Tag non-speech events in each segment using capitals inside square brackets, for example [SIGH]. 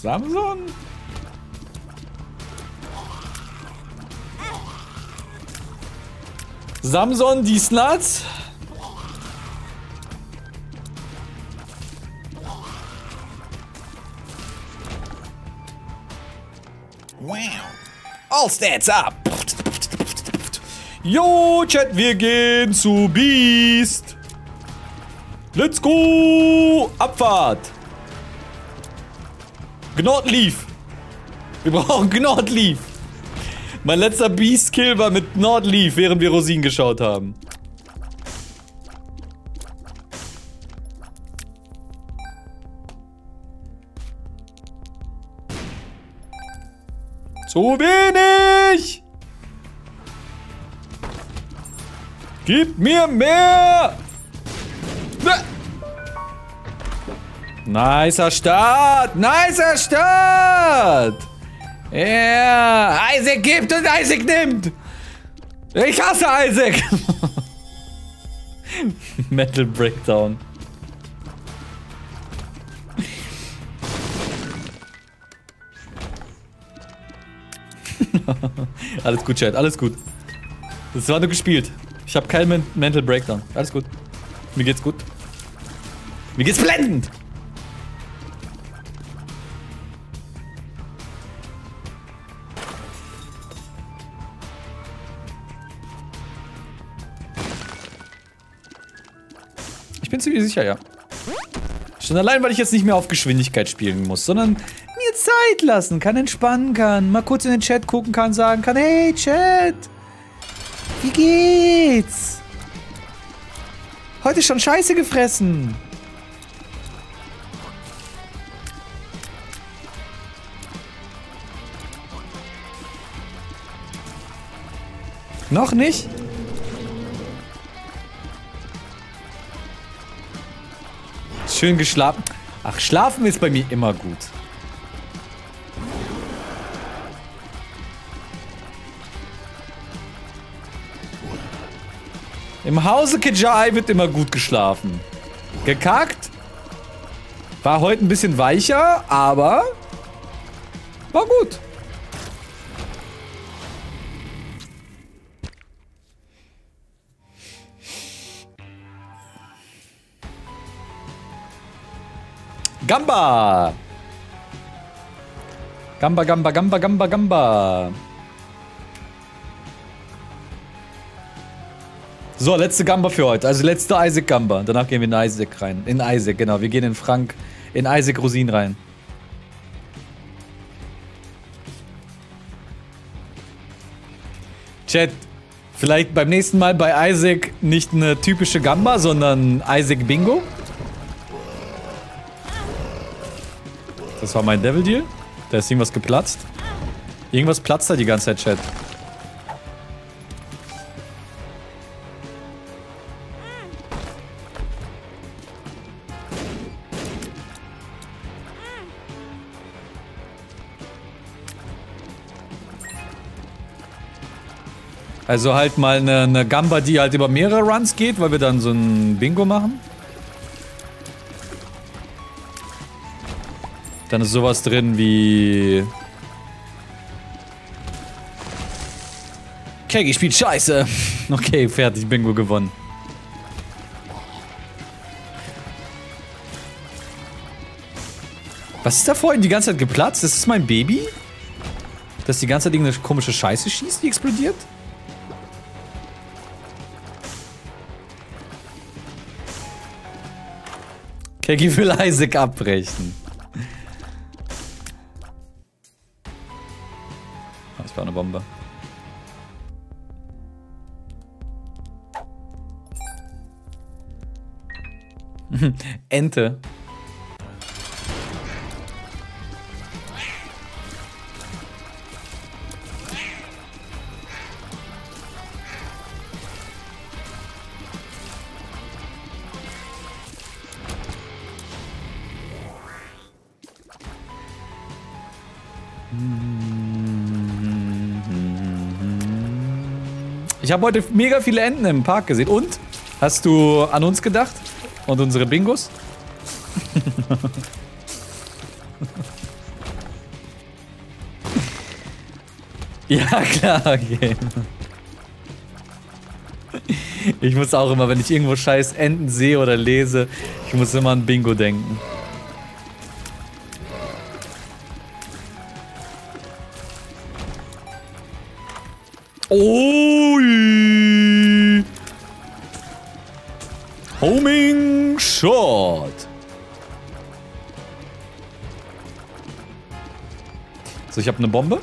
Samson? Samson, die Snuts? Wow. All stats up. Jo, Chat, wir gehen zu Beast. Let's go. Abfahrt. Gnord Leaf. Wir brauchen Gnord Leaf. Mein letzter Beast-Kill war mit Gnord Leaf, während wir Rosinen geschaut haben. Zu wenig! Gib mir mehr! Nicer Start! Nicer Start! Ja, yeah. Isaac gibt und Isaac nimmt! Ich hasse Isaac! [LAUGHS] Metal Breakdown. [LAUGHS] alles gut, Chat, alles gut. Das war nur gespielt. Ich habe keinen Mental Breakdown. Alles gut. Mir geht's gut. Mir geht's blendend! Bin ziemlich sicher, ja. Schon allein, weil ich jetzt nicht mehr auf Geschwindigkeit spielen muss, sondern mir Zeit lassen kann, entspannen kann, mal kurz in den Chat gucken kann, sagen kann, hey Chat, wie geht's? Heute schon Scheiße gefressen. Noch nicht? Schön geschlafen. Ach, schlafen ist bei mir immer gut. Im Hause Kejai wird immer gut geschlafen. Gekackt. War heute ein bisschen weicher, aber war gut. Gamba! Gamba, Gamba, Gamba, Gamba, Gamba. So, letzte Gamba für heute. Also letzte Isaac Gamba. Danach gehen wir in Isaac rein. In Isaac, genau. Wir gehen in Frank, in Isaac Rosin rein. Chat, vielleicht beim nächsten Mal bei Isaac nicht eine typische Gamba, sondern Isaac Bingo. Das war mein Devil Deal. Da ist irgendwas geplatzt. Irgendwas platzt da die ganze Zeit, Chat. Also halt mal eine, eine Gamba, die halt über mehrere Runs geht, weil wir dann so ein Bingo machen. Dann ist sowas drin wie... Keggy spielt scheiße. [LAUGHS] Okay, fertig, Bingo gewonnen. Was ist da vorhin die ganze Zeit geplatzt? Das ist mein Baby? Das die ganze Zeit irgendeine komische Scheiße schießt, die explodiert? Keggy will Isaac abbrechen. War eine Bombe. [LAUGHS] Ente. Ich habe heute mega viele Enten im Park gesehen. Und? Hast du an uns gedacht? Und unsere Bingos? [LAUGHS] ja, klar, okay. Ich muss auch immer, wenn ich irgendwo scheiß Enten sehe oder lese, ich muss immer an Bingo denken. Ich habe eine Bombe.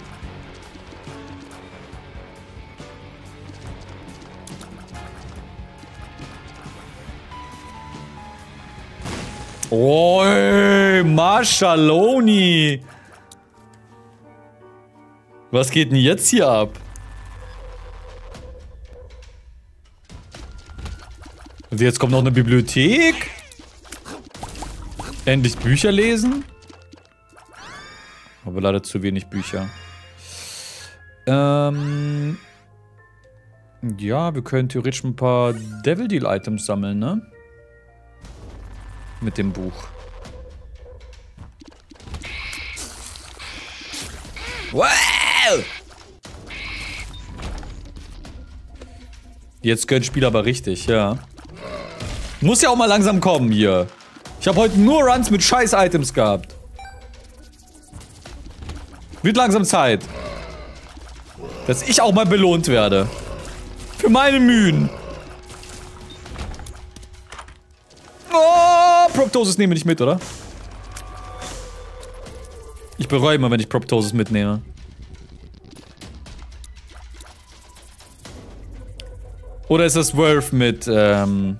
Oi, Marschaloni. Was geht denn jetzt hier ab? Und jetzt kommt noch eine Bibliothek. Endlich Bücher lesen. Aber leider zu wenig Bücher. Ähm... Ja, wir können theoretisch ein paar Devil Deal Items sammeln, ne? Mit dem Buch. Wow! Jetzt gönnt Spiel aber richtig, ja. Muss ja auch mal langsam kommen hier. Ich habe heute nur Runs mit scheiß Items gehabt. Wird langsam Zeit. Dass ich auch mal belohnt werde. Für meine Mühen. Oh, Proptosis nehme ich mit, oder? Ich bereue immer, wenn ich Proptosis mitnehme. Oder ist das Worth mit, ähm,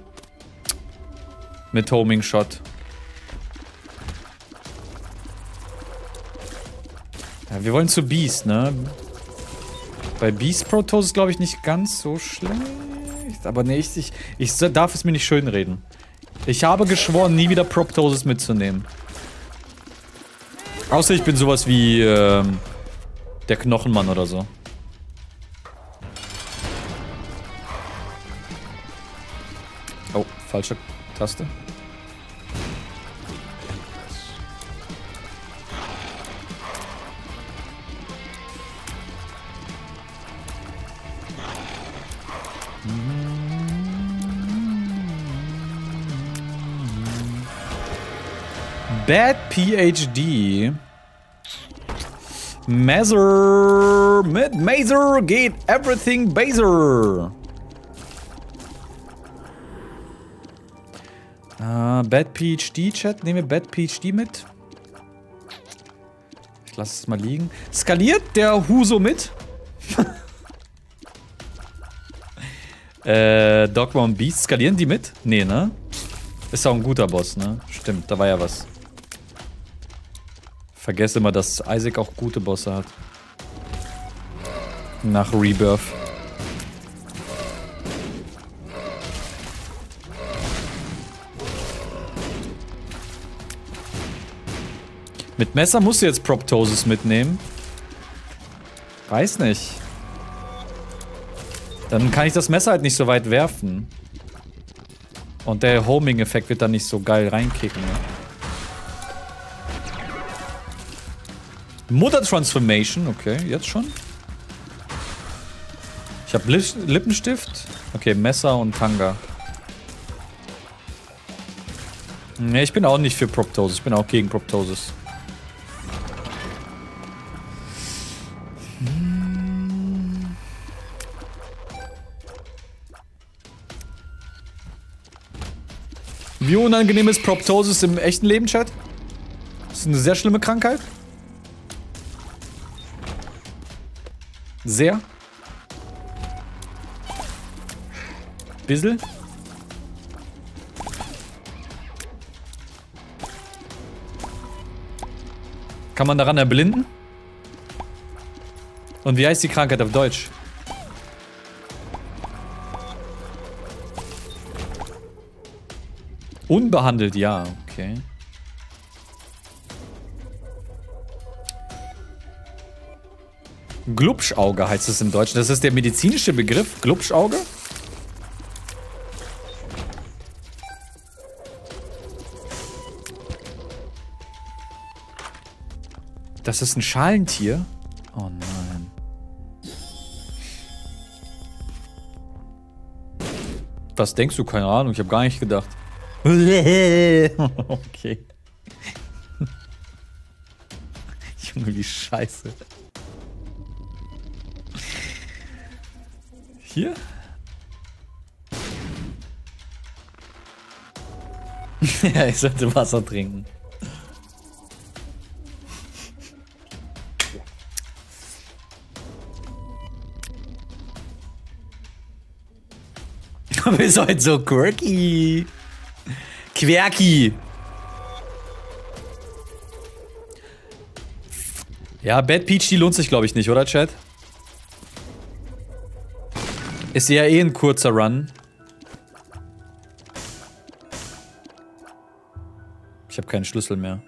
mit Homing Shot? Ja, wir wollen zu Beast, ne? Bei Beast Protoss glaube ich nicht ganz so schlecht. Aber nee, ich, ich, ich darf es mir nicht schönreden. Ich habe geschworen, nie wieder Proptosis mitzunehmen. Außer ich bin sowas wie ähm, der Knochenmann oder so. Oh, falsche Taste. Bad PhD. Mazer. Mit Mazer geht everything Baser. Uh, Bad PhD Chat. Nehmen wir Bad PhD mit. Ich lasse es mal liegen. Skaliert der Huso mit? [LAUGHS] äh, Dogma und Beast. Skalieren die mit? Nee, ne? Ist auch ein guter Boss, ne? Stimmt, da war ja was. Vergesse immer, dass Isaac auch gute Bosse hat. Nach Rebirth. Mit Messer musst du jetzt Proptosis mitnehmen. Weiß nicht. Dann kann ich das Messer halt nicht so weit werfen. Und der Homing-Effekt wird dann nicht so geil reinkicken. Ne? Mutter Transformation, okay, jetzt schon. Ich habe Lippenstift. Okay, Messer und Tanga. Ne, ich bin auch nicht für Proptosis. Ich bin auch gegen Proptosis. Wie unangenehm ist Proptosis im echten Leben, Chat? Das ist eine sehr schlimme Krankheit. Sehr. Bissel. Kann man daran erblinden? Und wie heißt die Krankheit auf Deutsch? Unbehandelt, ja, okay. Glubschauge heißt es im Deutschen. Das ist der medizinische Begriff, Glubschauge. Das ist ein Schalentier. Oh nein. Was denkst du? Keine Ahnung, ich habe gar nicht gedacht. [LAUGHS] okay. [LAUGHS] Junge, wie scheiße. Hier? [LAUGHS] ja, ich sollte Wasser trinken. Du bist heute so quirky. Quirky. Ja, Bad Peach, die lohnt sich, glaube ich, nicht, oder, Chat? Ist ja eh ein kurzer Run. Ich habe keinen Schlüssel mehr.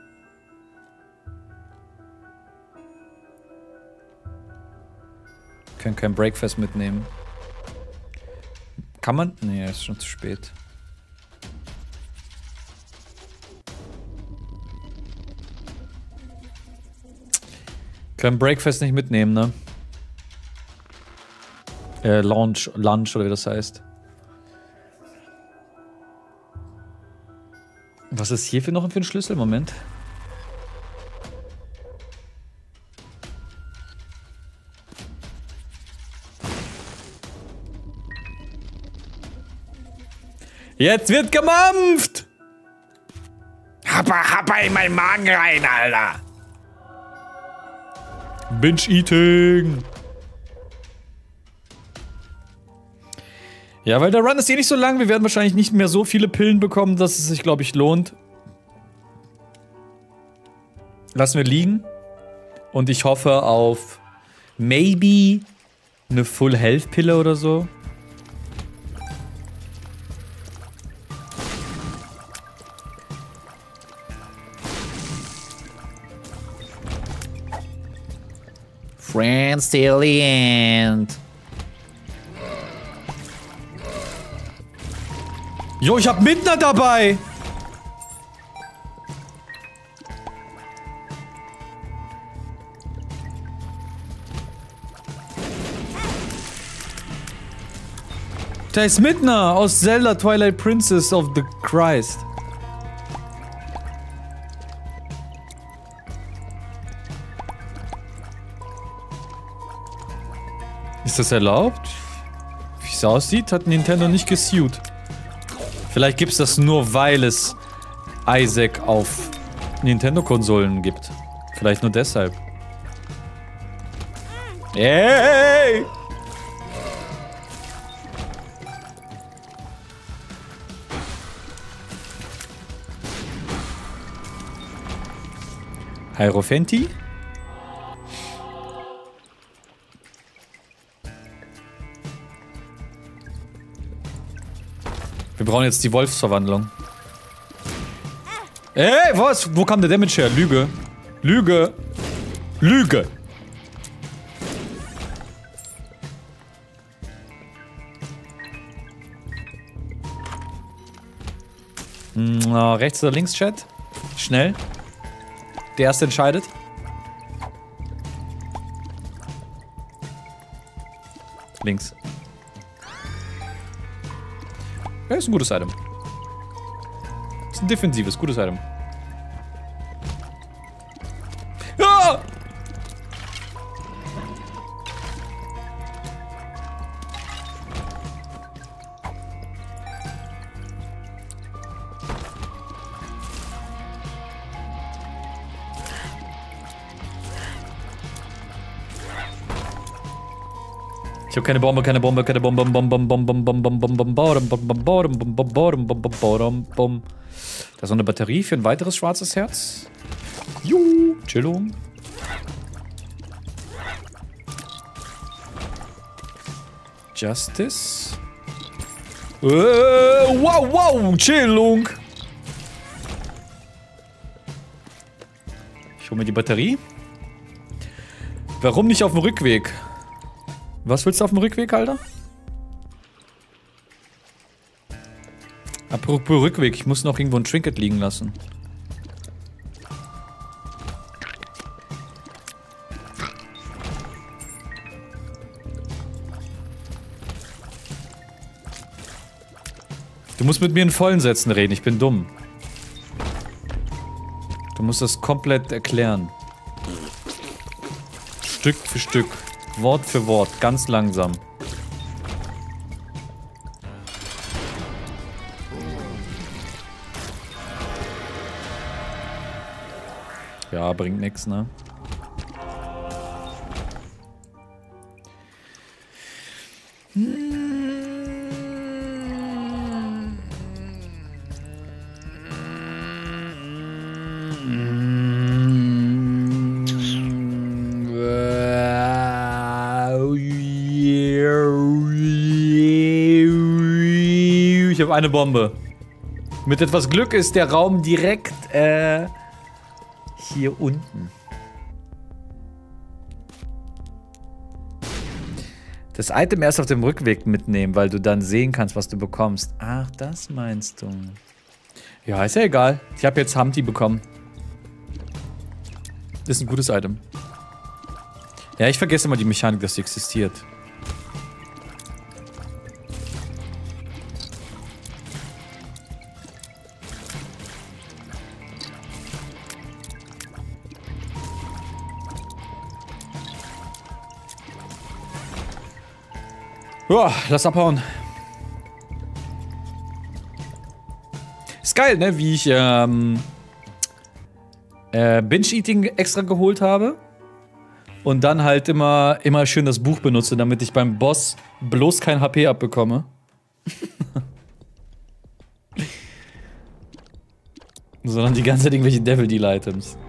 Ich kann kein Breakfast mitnehmen. Kann man? Nee, ist schon zu spät. Können Breakfast nicht mitnehmen, ne? Äh, Launch, Lunch oder wie das heißt. Was ist hier für noch für ein Schlüssel? Moment. Jetzt wird gemampft! Happa, happa in meinen Magen rein, Alter! Binge-Eating! Ja, weil der Run ist eh nicht so lang. Wir werden wahrscheinlich nicht mehr so viele Pillen bekommen, dass es sich, glaube ich, lohnt. Lassen wir liegen. Und ich hoffe auf maybe eine Full Health Pille oder so. Friends till the end. Jo, ich hab Midna dabei. Da ist Midna aus Zelda Twilight Princess of the Christ. Ist das erlaubt? Wie es aussieht, hat Nintendo nicht gesued. Vielleicht gibt es das nur, weil es Isaac auf Nintendo-Konsolen gibt. Vielleicht nur deshalb. Hey! Hierophenti? Wir brauchen jetzt die Wolfsverwandlung. Ey, was? Wo kam der Damage her? Lüge. Lüge. Lüge. Na, rechts oder links, Chat? Schnell. Der erste entscheidet. Links. É sunt gură Defensivas, arăm. Sunt. Ich habe keine Bombe, keine Bombe, keine Bombe, bom, bom, bom, bom, bom, bom, bom, bom, bom, bom, bom, bom, bom, bom, bom, bom, bom, bom. Da ist noch eine Batterie für ein weiteres schwarzes Herz. Juhu, Chillung. Justice. Äh, wow, wow, Chillung. Ich hole mir die Batterie. Warum nicht auf dem Rückweg? Was willst du auf dem Rückweg, Alter? Apropos Rückweg, ich muss noch irgendwo ein Trinket liegen lassen. Du musst mit mir in vollen Sätzen reden, ich bin dumm. Du musst das komplett erklären. Stück für Stück. Wort für Wort. Ganz langsam. Ja, bringt nix, ne? Habe eine Bombe. Mit etwas Glück ist der Raum direkt äh, hier unten. Das Item erst auf dem Rückweg mitnehmen, weil du dann sehen kannst, was du bekommst. Ach, das meinst du. Ja, ist ja egal. Ich habe jetzt Humpty bekommen. Ist ein gutes Item. Ja, ich vergesse immer die Mechanik, dass sie existiert. Boah, lass abhauen. Ist geil, ne? Wie ich ähm, äh, Binge-Eating extra geholt habe. Und dann halt immer, immer schön das Buch benutze, damit ich beim Boss bloß kein HP abbekomme. [LAUGHS] Sondern die ganze Zeit irgendwelche Devil-Deal-Items. Ja,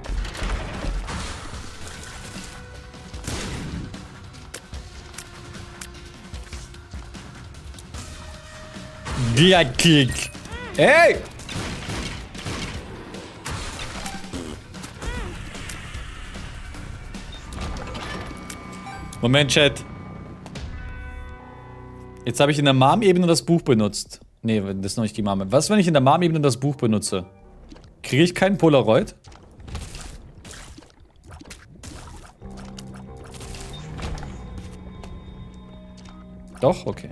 Kick. Hey! Moment, Chat. Jetzt habe ich in der Mom-Ebene das Buch benutzt. Nee, das ist noch nicht die Mom. Was, wenn ich in der Mom-Ebene das Buch benutze? Kriege ich keinen Polaroid? Doch? Okay.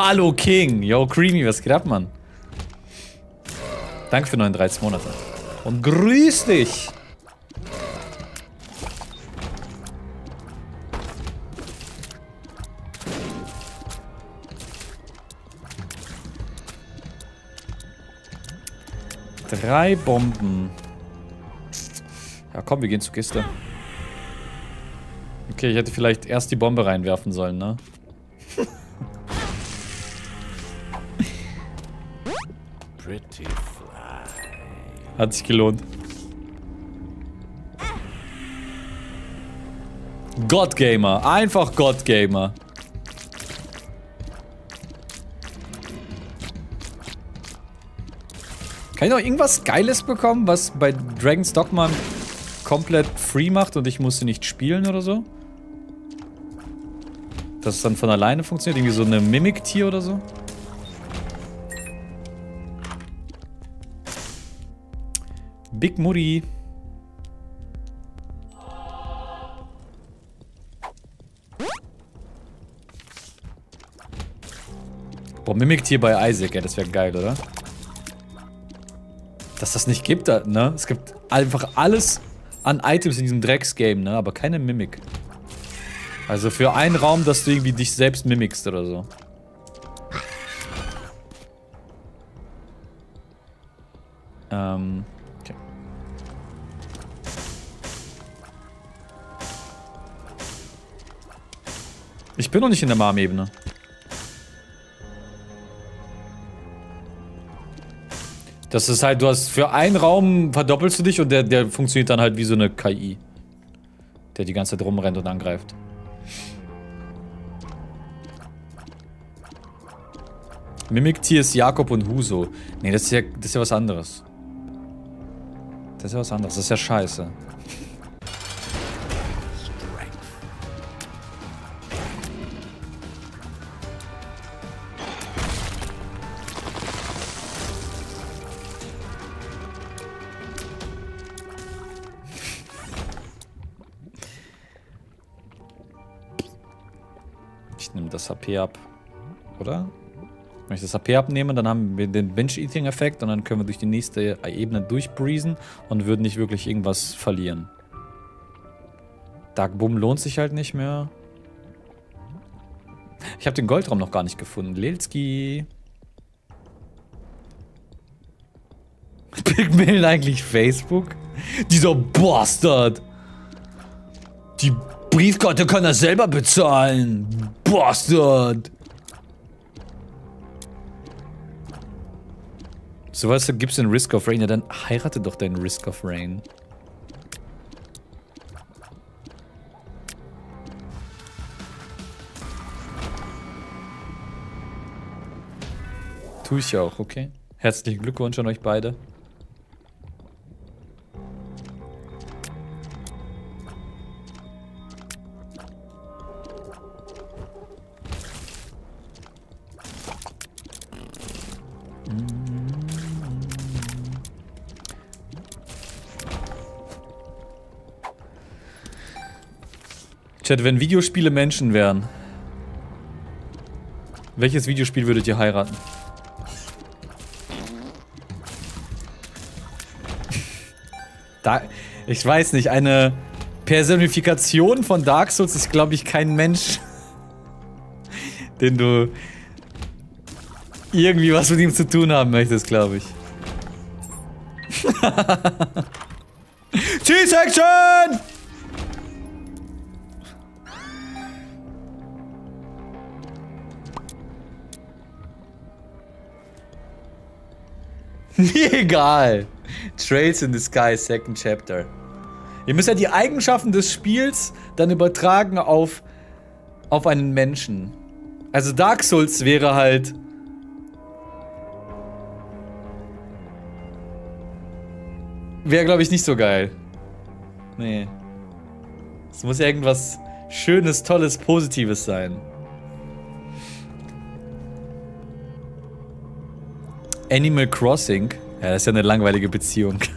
Hallo King. Yo, Creamy, was geht ab, Mann? Danke für 39 Monate. Und grüß dich. Drei Bomben. Ja, komm, wir gehen zur Kiste. Okay, ich hätte vielleicht erst die Bombe reinwerfen sollen, ne? Hat sich gelohnt. Godgamer. Einfach Godgamer. Kann ich noch irgendwas Geiles bekommen, was bei Dragon's Dogma komplett free macht und ich sie nicht spielen oder so? Dass es dann von alleine funktioniert? Irgendwie so eine Mimic-Tier oder so? Big Mutti. Boah, Mimiktier bei Isaac, ja, das wäre geil, oder? Dass das nicht gibt, ne? Es gibt einfach alles an Items in diesem Drecksgame, ne? Aber keine Mimik. Also für einen Raum, dass du irgendwie dich selbst mimikst oder so. Ähm... Ich bin noch nicht in der Marm-Ebene. Das ist halt, du hast für einen Raum verdoppelst du dich und der, der funktioniert dann halt wie so eine KI. Der die ganze Zeit rumrennt und angreift. Mimiktier ist Jakob und Huso. Nee, das ist ja, das ist ja was anderes. Das ist ja was anderes. Das ist ja scheiße. Ab. Oder? Wenn ich das HP abnehme, dann haben wir den Binge-Eating-Effekt und dann können wir durch die nächste Ebene durchbreezen und würden nicht wirklich irgendwas verlieren. Dark Boom lohnt sich halt nicht mehr. Ich habe den Goldraum noch gar nicht gefunden. Lelski. [LAUGHS] Pigmeln eigentlich Facebook? Dieser Bastard! Die Briefkarte kann er selber bezahlen! Bastard! So was gibt's den Risk of Rain? Ja, dann heirate doch deinen Risk of Rain. Tue ich auch, okay. Herzlichen Glückwunsch an euch beide. Chat, wenn Videospiele Menschen wären, welches Videospiel würdet ihr heiraten? da, ich weiß nicht, eine Personifikation von Dark Souls ist, glaube ich, kein Mensch, den du irgendwie was mit ihm zu tun haben möchtest, glaube ich. [LAUGHS] C-Section! Mir egal. Trails in the Sky, Second Chapter. Ihr müsst ja die Eigenschaften des Spiels dann übertragen auf, auf einen Menschen. Also Dark Souls wäre halt... Wäre, glaube ich, nicht so geil. Nee. Es muss ja irgendwas Schönes, Tolles, Positives sein. Animal Crossing. Ja, das ist ja eine langweilige Beziehung. [LAUGHS]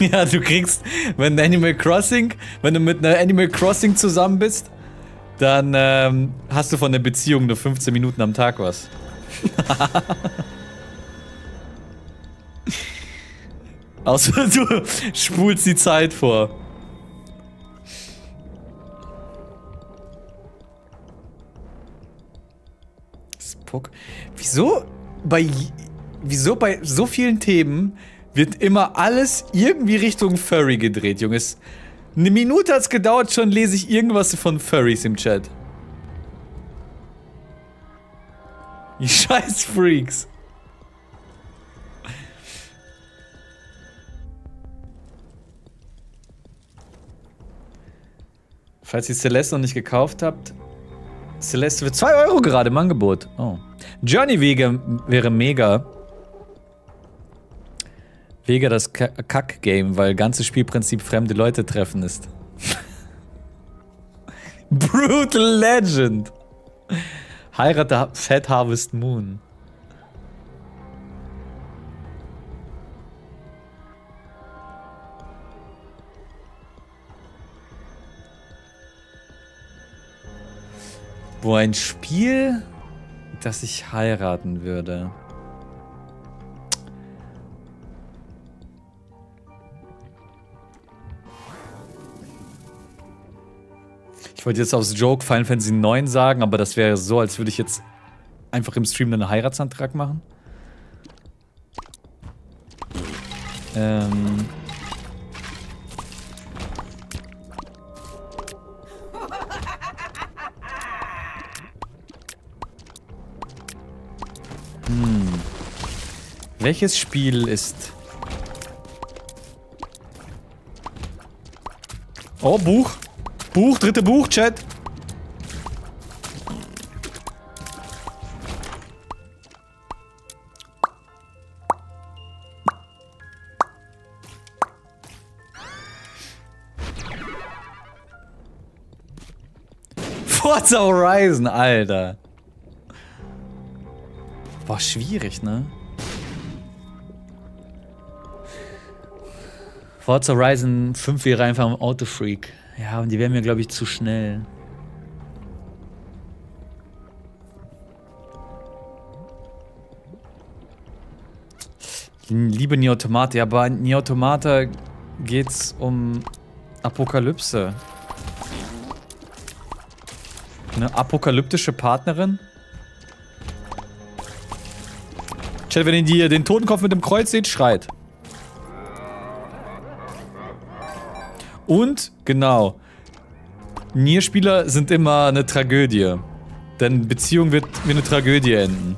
Ja, du kriegst, wenn Animal Crossing, wenn du mit einer Animal Crossing zusammen bist, dann ähm, hast du von der Beziehung nur 15 Minuten am Tag was. Außer [LAUGHS] du spulst die Zeit vor. Spock. Wieso bei wieso bei so vielen Themen wird immer alles irgendwie Richtung Furry gedreht, Junges? Eine Minute hat's gedauert, schon lese ich irgendwas von Furries im Chat. Die scheiß Freaks. Falls ihr Celeste noch nicht gekauft habt, Celeste für 2 Euro gerade im Angebot. Oh. Journey Wege wäre mega. Wege das Kack-Game, weil ganzes Spielprinzip fremde Leute treffen ist. [LAUGHS] Brutal Legend. Heirate Fat Harvest Moon. Wo ein Spiel, das ich heiraten würde. Ich wollte jetzt aufs Joke Final Fantasy 9 sagen, aber das wäre so, als würde ich jetzt einfach im Stream einen Heiratsantrag machen. Ähm... Hm. Welches Spiel ist... Oh, Buch. Buch, dritte Buch, Chat. Forza Horizon, Alter. War schwierig, ne? Forza Horizon 5 wäre einfach ein Autofreak. Ja, und die wären mir, glaube ich, zu schnell. Liebe Nier Automata, ja, aber Nier Automata geht's um Apokalypse. Eine apokalyptische Partnerin? Chat, wenn ihr den Totenkopf mit dem Kreuz seht, schreit. Und, genau, Nier-Spieler sind immer eine Tragödie. Denn Beziehung wird wie eine Tragödie enden.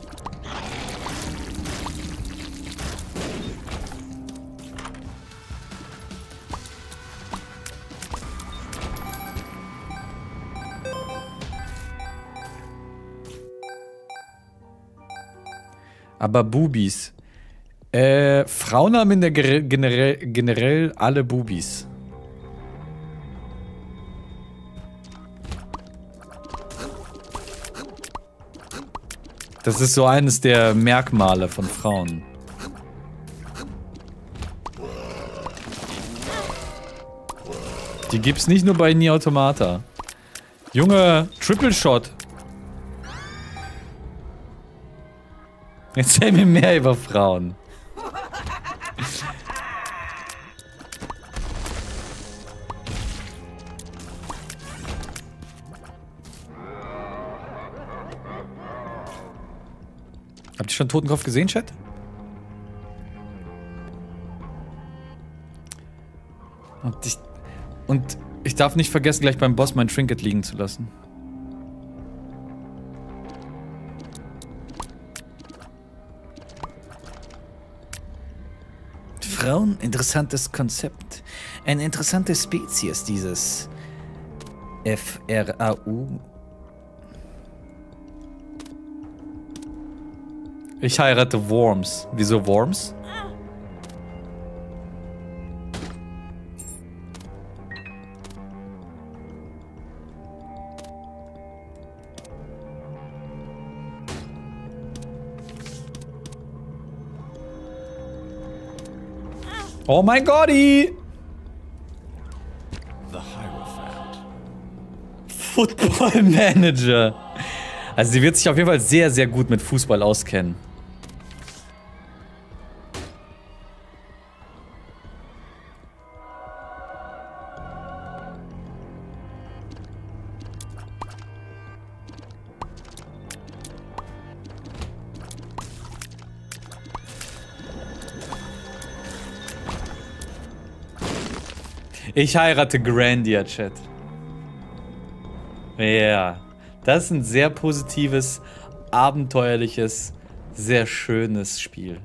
Aber Bubis. Äh, Frauen haben in der generell, generell alle Bubis. Das ist so eines der Merkmale von Frauen. Die gibt's nicht nur bei Nier Automata. Junge, Triple Shot. Erzähl mir mehr über Frauen. Schon Totenkopf gesehen, Chat? Und ich, und ich darf nicht vergessen, gleich beim Boss mein Trinket liegen zu lassen. Frauen, interessantes Konzept. Eine interessante Spezies, dieses FRAU. Ich heirate Worms. Wieso Worms? Oh mein Gott! The Hierophant. Football [LAUGHS] Manager. Also sie wird sich auf jeden Fall sehr, sehr gut mit Fußball auskennen. Ich heirate Grandia, Chat. Ja. Yeah. Das ist ein sehr positives, abenteuerliches, sehr schönes Spiel.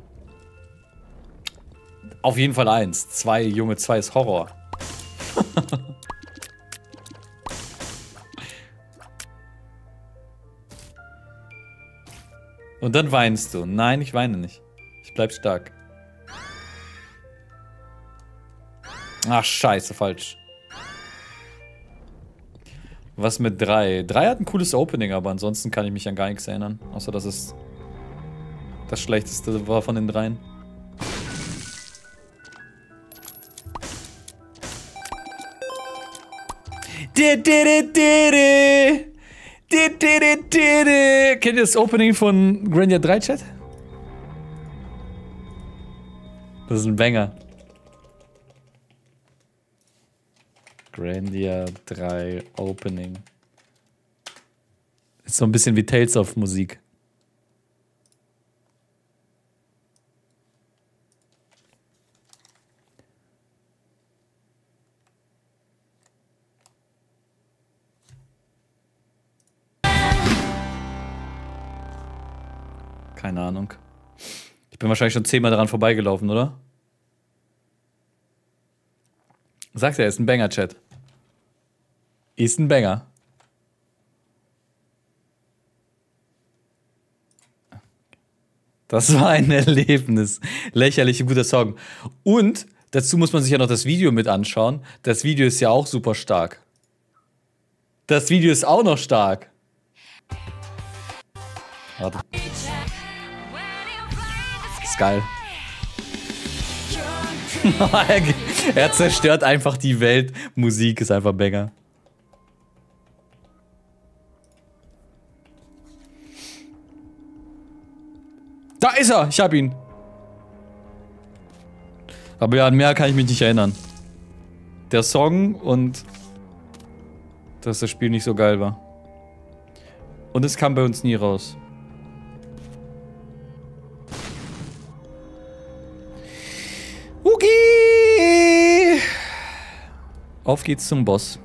Auf jeden Fall eins. Zwei, Junge, zwei ist Horror. [LAUGHS] Und dann weinst du. Nein, ich weine nicht. Ich bleib stark. Ach, scheiße, falsch. Was mit 3? 3 hat ein cooles Opening, aber ansonsten kann ich mich an gar nichts erinnern. Außer, dass es das schlechteste war von den dreien. Kennt ihr das Opening von Grandia 3 Chat? Das ist ein Banger. Grandia 3 Opening. Ist so ein bisschen wie Tales of Musik. Keine Ahnung. Ich bin wahrscheinlich schon zehnmal daran vorbeigelaufen, oder? Sagst ja, ist ein Banger-Chat. Ist ein Banger. Das war ein [LAUGHS] Erlebnis. Lächerlich guter Song. Und dazu muss man sich ja noch das Video mit anschauen. Das Video ist ja auch super stark. Das Video ist auch noch stark. Warte. Ist geil. [LAUGHS] [LAUGHS] er zerstört einfach die Welt. Musik ist einfach Banger. Da ist er! Ich hab ihn! Aber ja, an mehr kann ich mich nicht erinnern. Der Song und dass das Spiel nicht so geil war. Und es kam bei uns nie raus. Okay. Auf geht's zum Boss.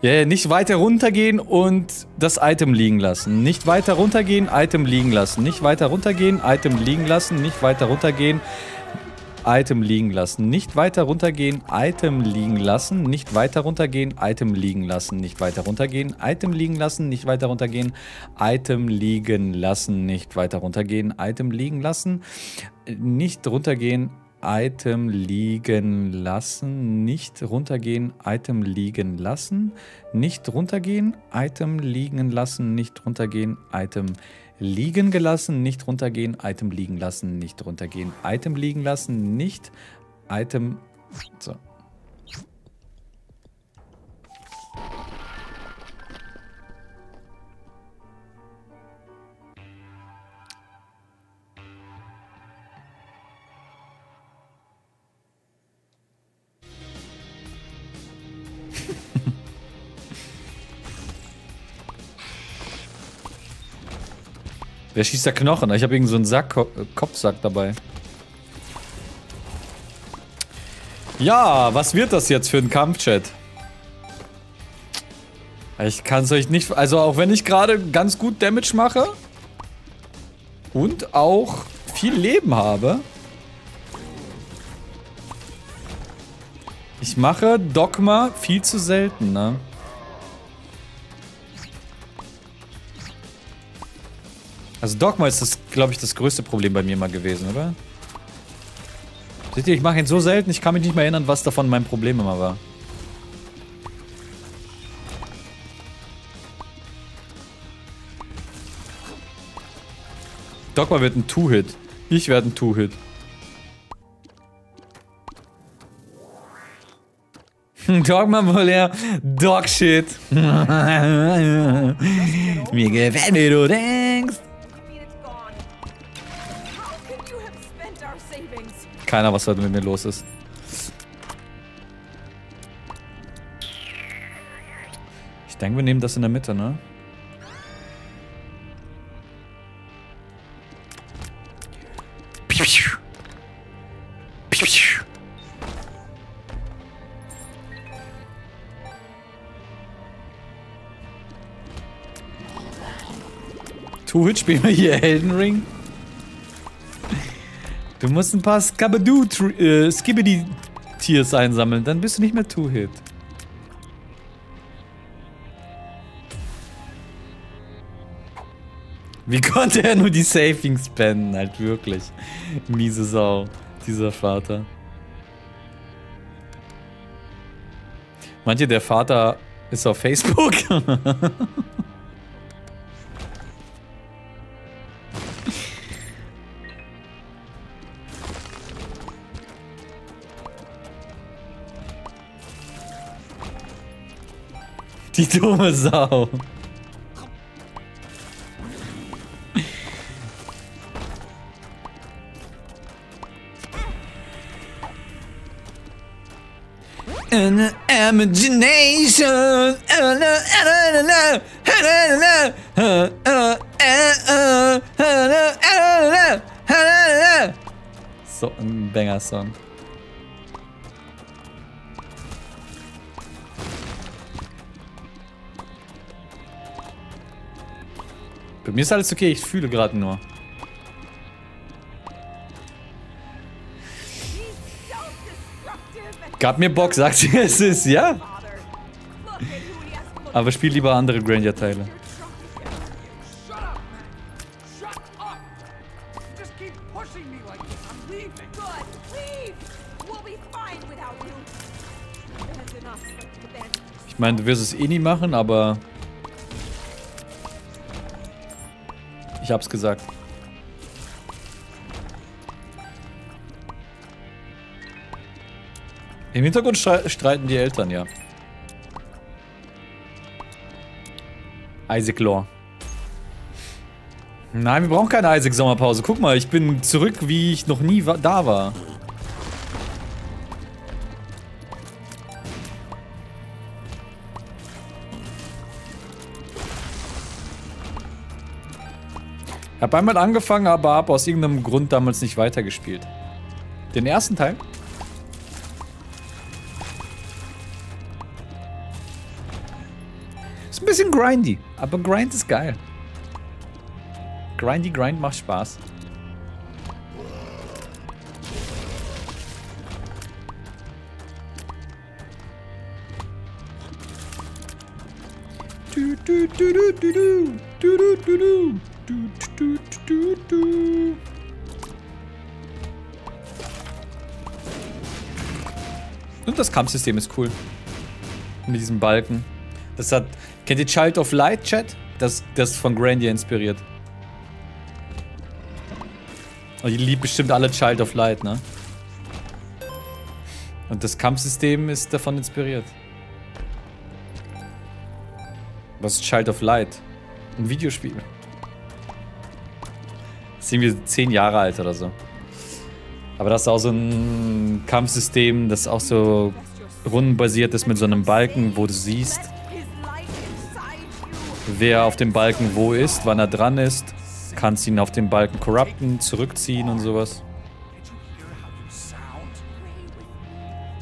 Ja, yeah, nicht weiter runtergehen und das Item liegen lassen. Nicht weiter runtergehen, Item liegen lassen. Nicht weiter runtergehen, Item liegen lassen. Nicht weiter runtergehen, Item liegen lassen. Nicht weiter runtergehen, Item liegen lassen. Nicht weiter runtergehen, Item liegen lassen. Nicht weiter runtergehen, Item liegen lassen. Nicht weiter runtergehen, Item liegen lassen. Nicht weiter runtergehen, Item liegen lassen. Nicht runtergehen, Item liegen lassen, nicht runtergehen, Item liegen lassen, nicht runtergehen, Item liegen lassen, nicht runtergehen, Item liegen gelassen, nicht runtergehen, Item liegen lassen, nicht runtergehen, Item liegen lassen, nicht Item so. Wer schießt da Knochen? Ich habe irgend so einen Sack, Kopfsack dabei. Ja, was wird das jetzt für ein Kampfchat? Ich kann es euch nicht... Also auch wenn ich gerade ganz gut Damage mache und auch viel Leben habe. Ich mache Dogma viel zu selten, ne? Also Dogma ist das, glaube ich, das größte Problem bei mir mal gewesen, oder? Seht ihr, ich mache ihn so selten, ich kann mich nicht mehr erinnern, was davon mein Problem immer war. Dogma wird ein Two-Hit. Ich werde ein Two-Hit. [LAUGHS] Dogma wohl eher Dogshit. [LAUGHS] Mir gefällt, wie du denkst. Keiner, was heute mit mir los ist. Ich denke, wir nehmen das in der Mitte, ne? Two-Hit spielen wir hier Elden Ring. Du musst ein paar Skabadoo äh, Skibidi Tiers einsammeln, dann bist du nicht mehr Two-Hit. Wie [LAUGHS] konnte er nur die Savings spenden? Halt wirklich. Miese Sau, dieser Vater. Manche, der Vater ist auf Facebook. [LAUGHS] Die dumme Sau. An imagination. So ein Banger-Song. Mir ist alles okay, ich fühle gerade nur. Gab mir Bock, sagt sie, es ist, ja. Aber spiel lieber andere Grandia-Teile. Ich meine, du wirst es eh nie machen, aber Ich hab's gesagt. Im Hintergrund streiten die Eltern, ja. Isaac Lore. Nein, wir brauchen keine Isaac-Sommerpause. Guck mal, ich bin zurück, wie ich noch nie da war. Habe einmal angefangen, aber habe aus irgendeinem Grund damals nicht weitergespielt. Den ersten Teil? Ist ein bisschen grindy, aber Grind ist geil. Grindy Grind macht Spaß. Du, du, du, du, du, du, du, du, du, du. Du, du, du. Und das Kampfsystem ist cool. Mit diesem Balken. Das hat. Kennt ihr Child of Light, Chat? Das, das ist von Grandia inspiriert. Und ihr liebt bestimmt alle Child of Light, ne? Und das Kampfsystem ist davon inspiriert. Was ist Child of Light? Ein Videospiel. Sind wir zehn Jahre alt oder so. Aber das ist auch so ein Kampfsystem, das auch so rundenbasiert ist mit so einem Balken, wo du siehst, wer auf dem Balken wo ist, wann er dran ist. Kannst ihn auf dem Balken corrupten, zurückziehen und sowas.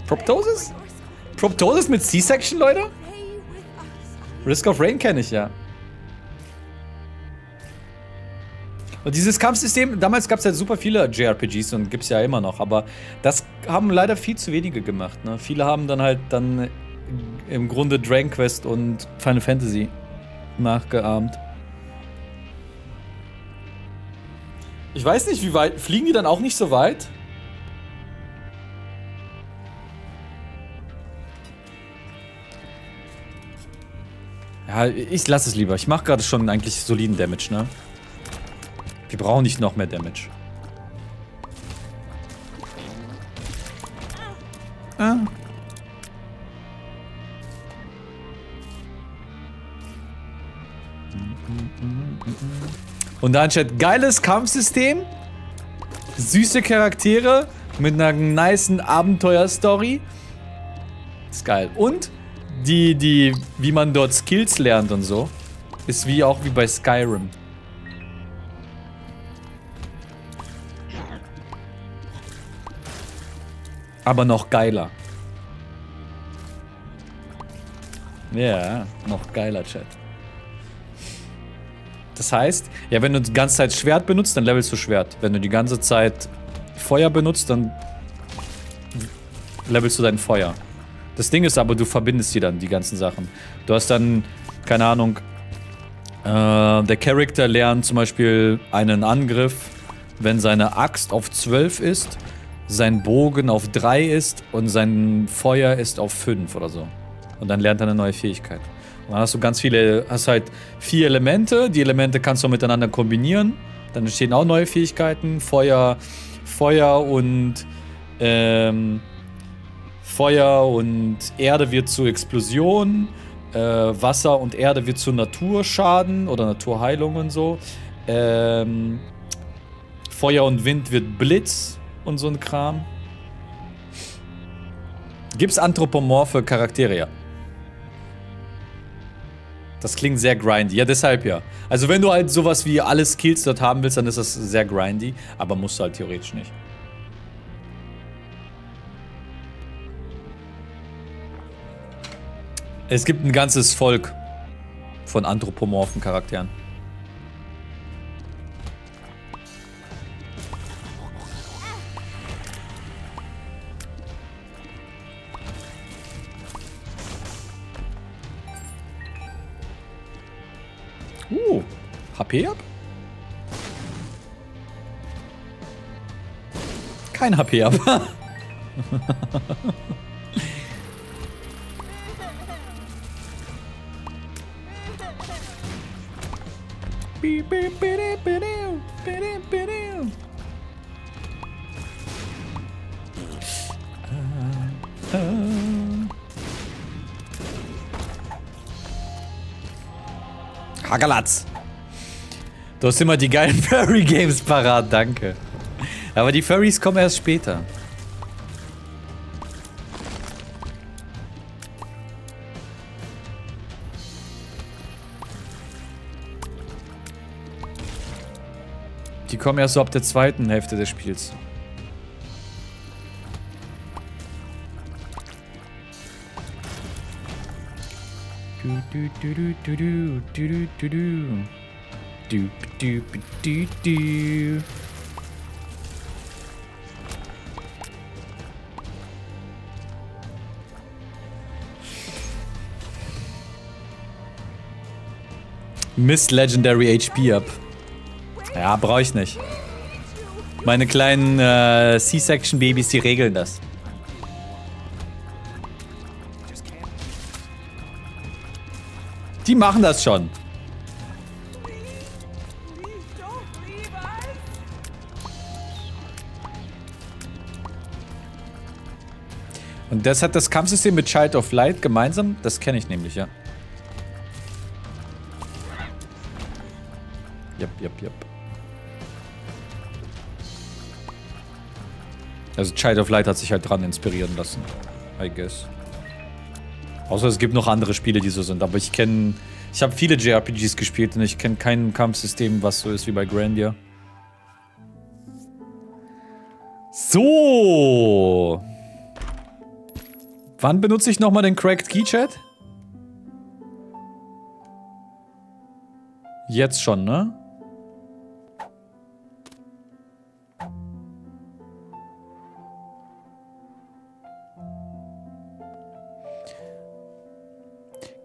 Proptosis? Proptosis mit C-Section, Leute? Risk of Rain kenne ich ja. Und dieses Kampfsystem, damals gab es ja super viele JRPGs und gibt es ja immer noch, aber das haben leider viel zu wenige gemacht. Ne? Viele haben dann halt dann im Grunde Dragon Quest und Final Fantasy nachgeahmt. Ich weiß nicht, wie weit. Fliegen die dann auch nicht so weit? Ja, ich lasse es lieber. Ich mache gerade schon eigentlich soliden Damage, ne? Wir brauchen nicht noch mehr Damage. Ah. Und dann steht geiles Kampfsystem, süße Charaktere mit einer niceen Abenteuerstory. Ist geil. Und die, die, wie man dort Skills lernt und so, ist wie auch wie bei Skyrim. Aber noch geiler. Ja, noch geiler Chat. Das heißt, ja, wenn du die ganze Zeit Schwert benutzt, dann levelst du Schwert. Wenn du die ganze Zeit Feuer benutzt, dann levelst du dein Feuer. Das Ding ist aber, du verbindest die dann, die ganzen Sachen. Du hast dann, keine Ahnung, äh, der Charakter lernt zum Beispiel einen Angriff, wenn seine Axt auf 12 ist sein Bogen auf 3 ist und sein Feuer ist auf 5 oder so. Und dann lernt er eine neue Fähigkeit. Und dann hast du ganz viele, hast halt vier Elemente. Die Elemente kannst du miteinander kombinieren. Dann entstehen auch neue Fähigkeiten. Feuer, Feuer und ähm, Feuer und Erde wird zu Explosion. Äh, Wasser und Erde wird zu Naturschaden oder Naturheilung und so. Ähm, Feuer und Wind wird Blitz und so ein Kram. Gibt's anthropomorphe Charaktere, ja. Das klingt sehr grindy. Ja, deshalb ja. Also wenn du halt sowas wie alle Skills dort haben willst, dann ist das sehr grindy. Aber musst du halt theoretisch nicht. Es gibt ein ganzes Volk von anthropomorphen Charakteren. Uh, HP ab? Kein HP ab. [LAUGHS] Hagalatz. Du hast immer die geilen [LAUGHS] Furry Games parat, danke. Aber die Furries kommen erst später. Die kommen erst so ab der zweiten Hälfte des Spiels. du, du, du, du, du, du, du, du. Du, du, du, du. Miss Legendary HP ab. Ja, brauche ich nicht. Meine kleinen äh, C-Section-Babys, die regeln das. Die machen das schon. Und das hat das Kampfsystem mit Child of Light gemeinsam. Das kenne ich nämlich, ja. Yep, yep, yep. Also Child of Light hat sich halt dran inspirieren lassen. I guess. Außer es gibt noch andere Spiele, die so sind. Aber ich kenne... Ich habe viele JRPGs gespielt und ich kenne kein Kampfsystem, was so ist wie bei Grandia. So. Wann benutze ich nochmal den Cracked Keychat? Jetzt schon, ne?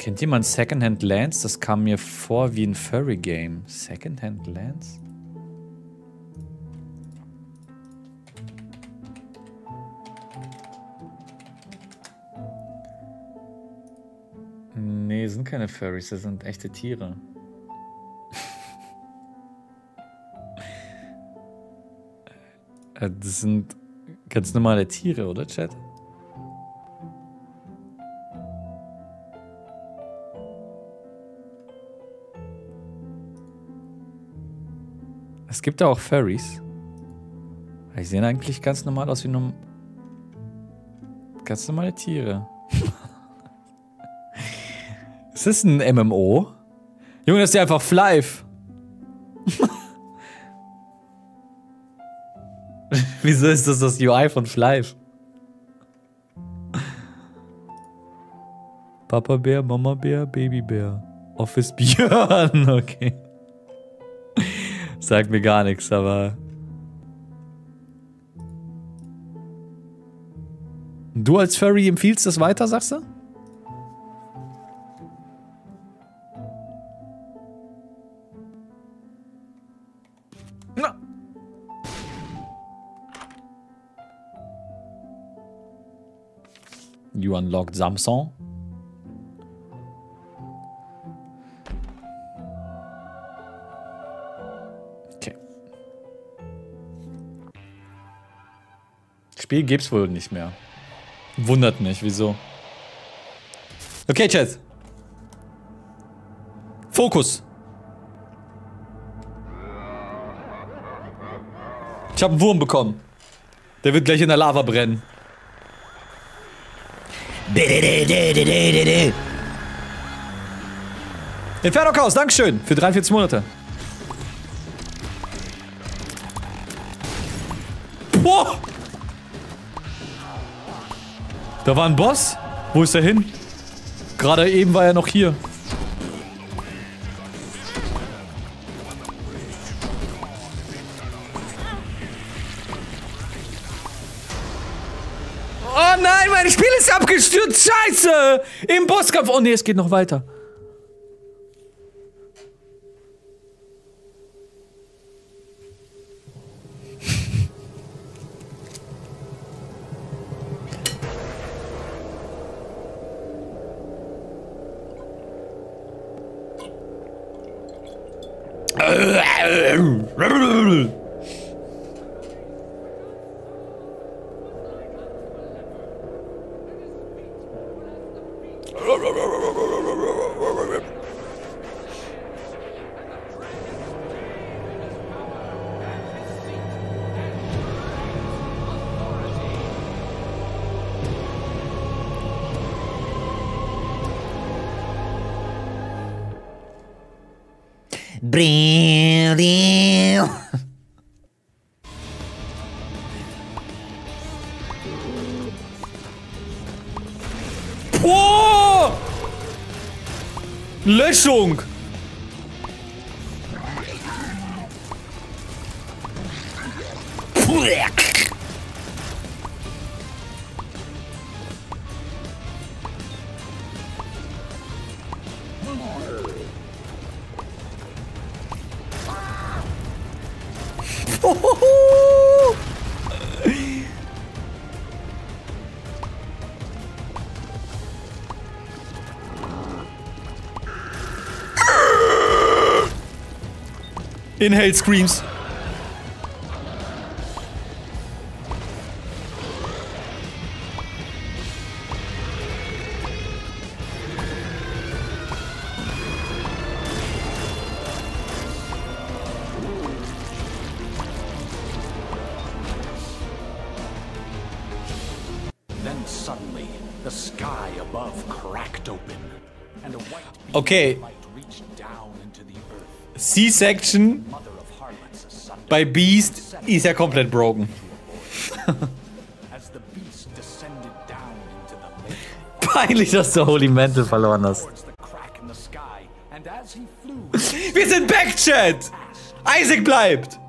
Kennt jemand Secondhand Lands? Das kam mir vor wie ein Furry-Game. Secondhand Lands? Nee, sind keine Furries, das sind echte Tiere. [LAUGHS] Äh, das sind ganz normale Tiere, oder, Chat? Es gibt da auch Furries. Die sehen eigentlich ganz normal aus wie nur ganz normale Tiere. [LAUGHS] ist das ein MMO? Junge, das ist ja einfach Flive. [LAUGHS] Wieso ist das das UI von Flive? Papa Bär, Mama Bär, Baby Bär. Office Björn, [LAUGHS] okay. Sagt mir gar nichts, aber. Du als Furry empfiehlst das weiter, sagst du? Na. You unlocked Samsung. Spiel gibt's wohl nicht mehr. Wundert mich, wieso? Okay, Chat. Fokus. Ich habe einen Wurm bekommen. Der wird gleich in der Lava brennen. Inferno Chaos, Dankeschön für 43 Monate. Boah! Da war ein Boss. Wo ist er hin? Gerade eben war er noch hier. Oh nein, mein Spiel ist abgestürzt. Scheiße. Im Bosskampf. Oh nee, es geht noch weiter. Löschung! White beam Okay. of light reached down into the earth. C-Section bei Beast ist ja komplett broken. [LAUGHS] Peinlich, dass du Holy Mental verloren hast. Wir sind back, Chat! Isaac bleibt!